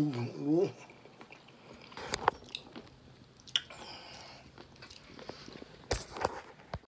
嗯，如